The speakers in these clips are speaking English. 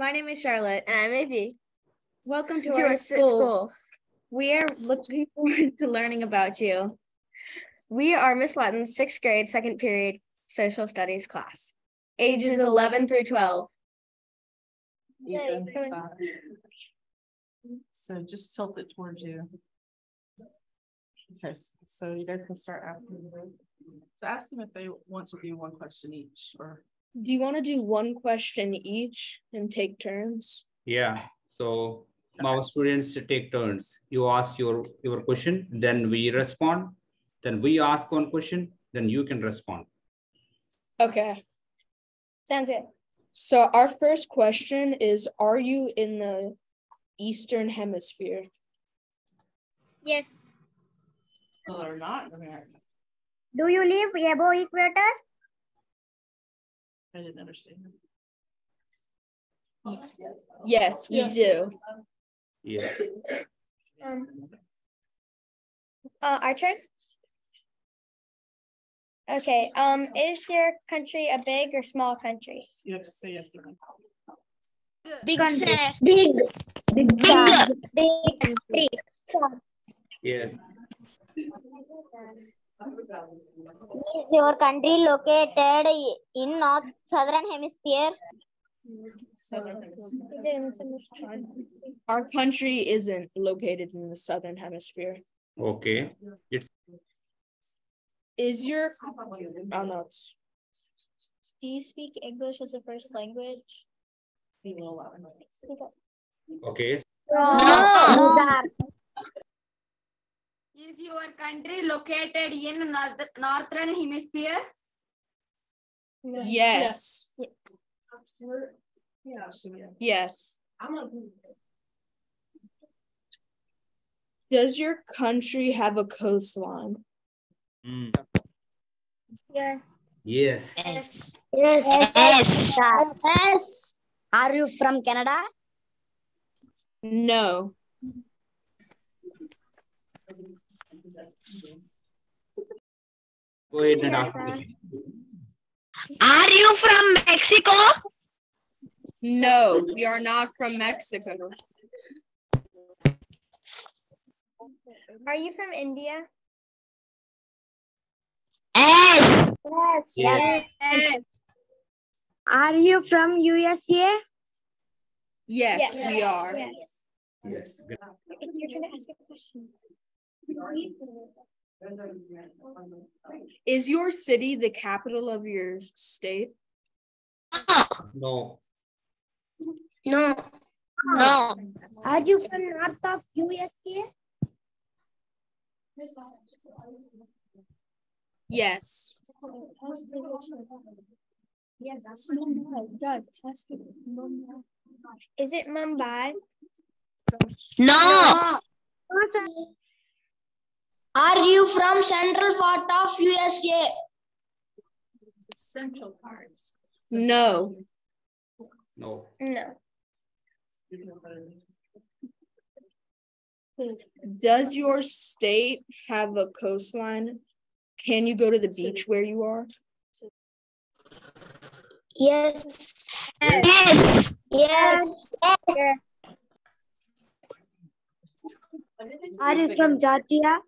My name is Charlotte. And I'm AB. Welcome to, To our, our school. school. We are looking forward to learning about you. We are Miss Latin's sixth grade, second period social studies class, ages 11 through 12. You Yay, can good. stop. So just tilt it towards you. Okay, so you guys can start asking. them. So ask them if they want to do one question each or. Do you want to do one question each and take turns? Yeah, so our students take turns. You ask your, your question, then we respond. Then we ask one question, then you can respond. Okay. Sounds good. So our first question is Are you in the Eastern Hemisphere? Yes. No, they're not America. Do you live above equator? I didn't understand. Yes, we do. Yes, Um, uh, our turn. Okay. Um, is your country a big or small country? You have to say yes or no. Big Country. Big. Big. Big. Big. yes, Is your country located in north southern hemisphere? Our country isn't located in the Southern Hemisphere. okay. It's, Is your oh no, it's- Do you speak English as a first language? okay, No. Is your country located in north, northern hemisphere? yes. Yes. Yes. Does your country have a coastline? Mm, Yes. yes, Yes. Yes. Yes. Yes. Are you from Canada? No. Go ahead and ask. the. Are you from Mexico? No, we are not from Mexico. Are you from India? Yes. Yes. Yes. Are you from USA? Yes, we are. Yes. Yes, It's your turn to ask a question. Is your city the capital of your state? no, No. No. Are you from north of USA? Yes. Yes. Is it Mumbai? No. Are you from central part of USA? Central part. No. no, No. Does your state have a coastline? Can you go to the beach where you are? Yes. Yes. Yes. Are you from Georgia?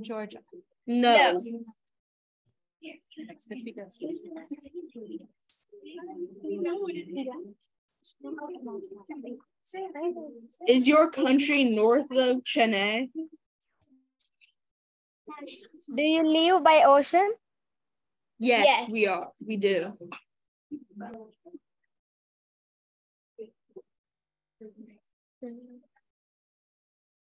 Georgia. No. Is your country north of Chennai? Do you live by ocean? Yes, we are. We do.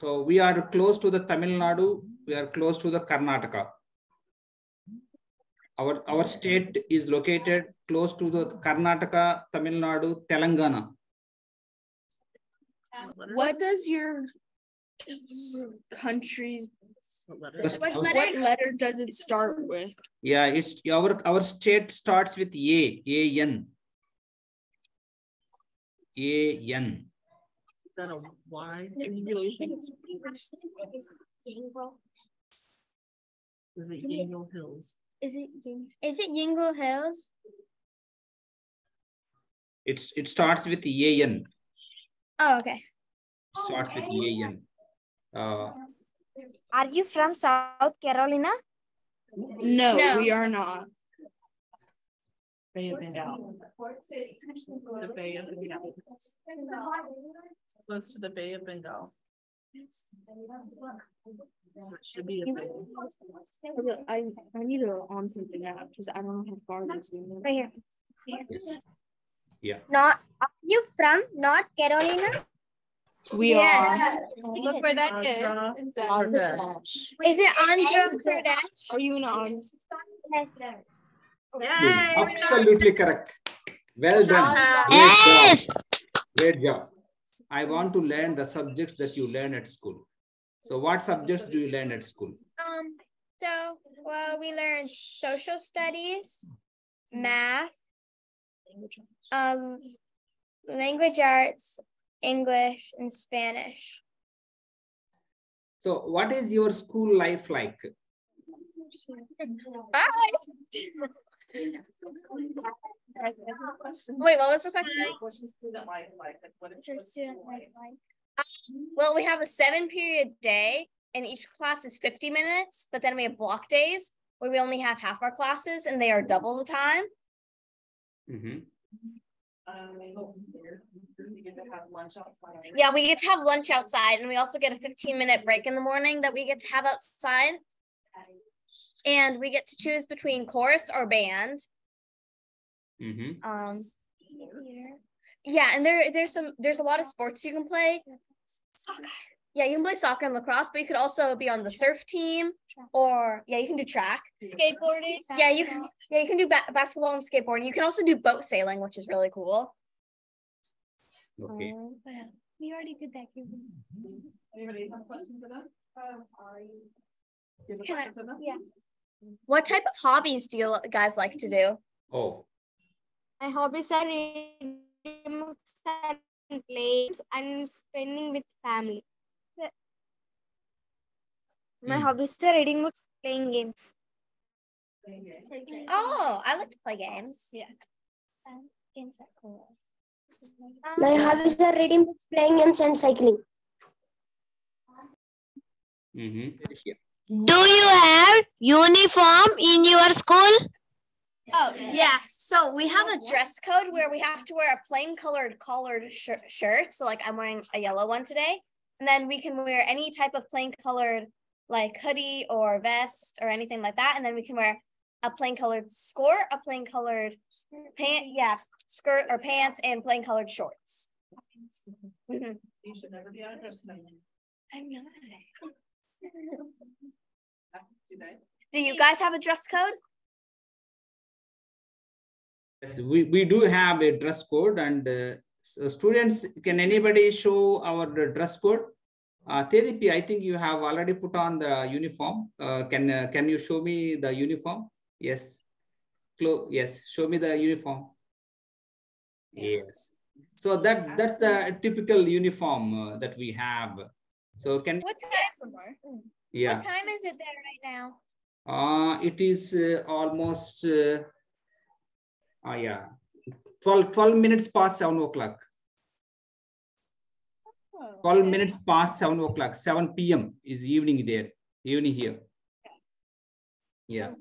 so we are close to the Tamil Nadu, we are close to the Karnataka. Our, our state is located close to the Karnataka, Tamil Nadu, Telangana. What does your country, What letter? What letter? what letter does it start with? Yeah, it's our our state starts with A, A N. A N. Is that a Y? Is it Yale Hills? Is it, is it Yingle Hills? It's it starts with A N. Oh, okay. Starts with A N. Uh, Are you from South Carolina? No, No. we are not. Bay of Bengal. The Bay of Bengal. Close to the Bay of Bengal. So it should be a bay. I, I need to on something out because I don't know how far it is. Right here. yes. Not, are you from North Carolina? We Yes. are. Look where that Andhra. Is it Andhra Pradesh? Are you in on? Absolutely correct. Well done. Great Yes. job. Great job. I want to learn the subjects that you learn at school. So what subjects do you learn at school? Um, so, well, we learn social studies, math, um, language arts, English, and Spanish. So what is your school life like? Wait, what was the question? What's your student life like? Like, what is your student life like? Well, we have a seven period day and each class is 50 minutes, but then we have block days where we only have half our classes and they are double the time. Mhm. Um, you get to have lunch outside. Yeah, we get to have lunch outside and we also get a 15 minute break in the morning that we get to have outside. And we get to choose between chorus or band. Mhm. Um, yeah, and there there's some there's a lot of sports you can play. Soccer. Yeah, you can play soccer and lacrosse, but you could also be on the surf team or yeah, you can do track. Skateboarding? Yeah, you can yeah, you can do ba- basketball and skateboarding. You can also do boat sailing, which is really cool. Okay. Um, We already did that. Anybody have a question for them? You have a Can I- question for them? yeah. What type of hobbies do you guys like to do? Oh, My hobbies are reading books and games and spending with family. My Hmm. hobbies are reading books, playing games. Oh, I like to play games. Yeah. Games are cool. My hobbies are reading books, playing games, and cycling. mhm. Do you have uniform in your school? Oh, yeah. So we have a dress code where we have to wear a plain colored collared shir- shirt. So like I'm wearing a yellow one today. And then we can wear any type of plain colored like hoodie or vest or anything like that. And then we can wear a plain colored skirt, a plain colored pant, yeah, skirt or pants and plain colored shorts. Mhm. You should never be out of dress code. I'm not. Do you guys have a dress code? Yes, we, we do have a dress code and uh, so students, can anybody show our dress code? Uh, Tedipi, I think you have already put on the uniform. Uh, can, uh, can you show me the uniform? Yes. Clo yes, show me the uniform. Yes. So that's, that's the typical uniform uh, that we have. So can, What time? yeah, What time is it there right now? uh, it is uh, almost, uh, uh, yeah, 12, 12 minutes past seven o'clock. 12 minutes past 7 o'clock, 7 p.m. is evening there, evening here. Yeah,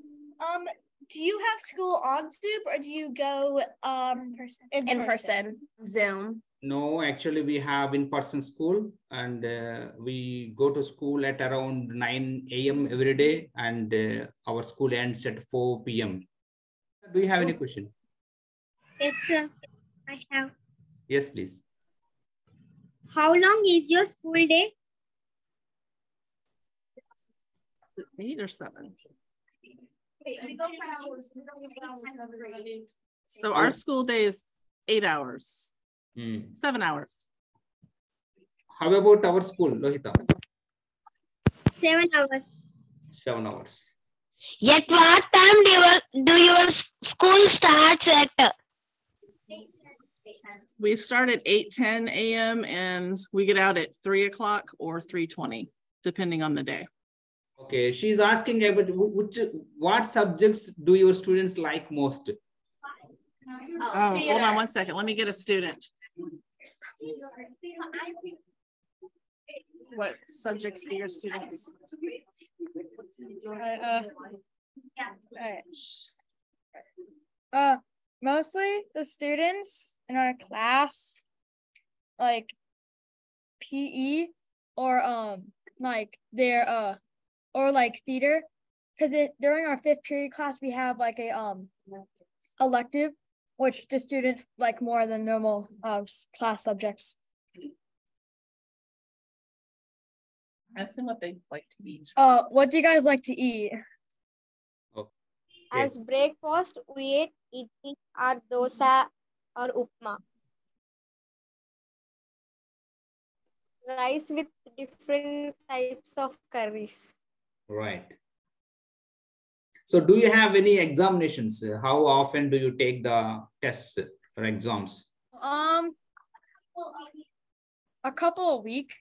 Um, do you have school on Zoom or do you go um in person? in person? Zoom. No, actually we have in-person school and uh, we go to school at around 9 a.m. every day and uh, our school ends at 4 p.m. Do you have any question? Yes, sir. I have. Yes, please. How long is your school day? Eight or seven? So our school day is eight hours, Hmm. seven hours. How about our school, Lohita? Seven hours. Seven hours. At what time do your do your school starts at? We start at eight ten AM and we get out at three o'clock or three twenty, depending on the day. Okay, she's asking about which, what subjects do your students like most? Oh, hold on one second. Let me get a student. What subjects do your students? Uh. Uh, mostly the students in our class, like PE or um like their uh or like theater, because it during our fifth period class we have like a um elective, which the students like more than normal uh class subjects. Ask them what they like to eat. Uh, what do you guys like to eat? As breakfast, we ate idli or dosa or upma. Rice with different types of curries. Right. So do you have any examinations? How often do you take the tests or exams? Um, a couple a week.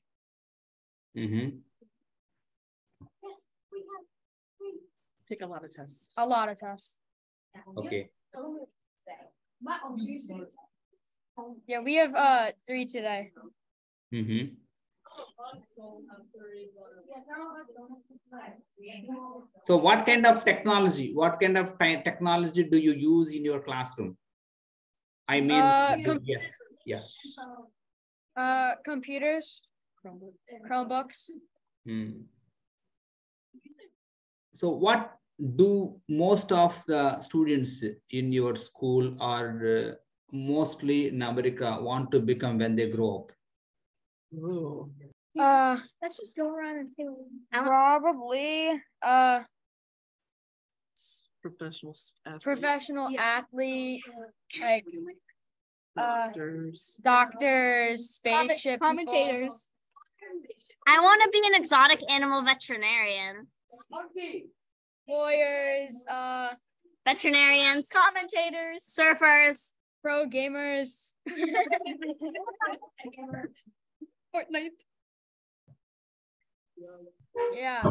Mhm. Yes, we have we take a lot of tests. A lot of tests. Okay, Yeah, we have uh three today. Mhm. So what kind of technology, what kind of technology do you use in your classroom? I mean, Uh, com- yes, yeah. Uh, computers, Chromebooks. Hmm. So what do most of the students in your school or uh, mostly in America want to become when they grow up? Ooh. Uh, Let's just go around and see. probably uh Professional. s- athlete, professional athlete, like uh Doctors. doctors, spaceship people. commentators. I want to be an exotic animal veterinarian. lawyers, uh, Veterinarians, commentators, surfers. pro gamers. Fortnite. Yeah.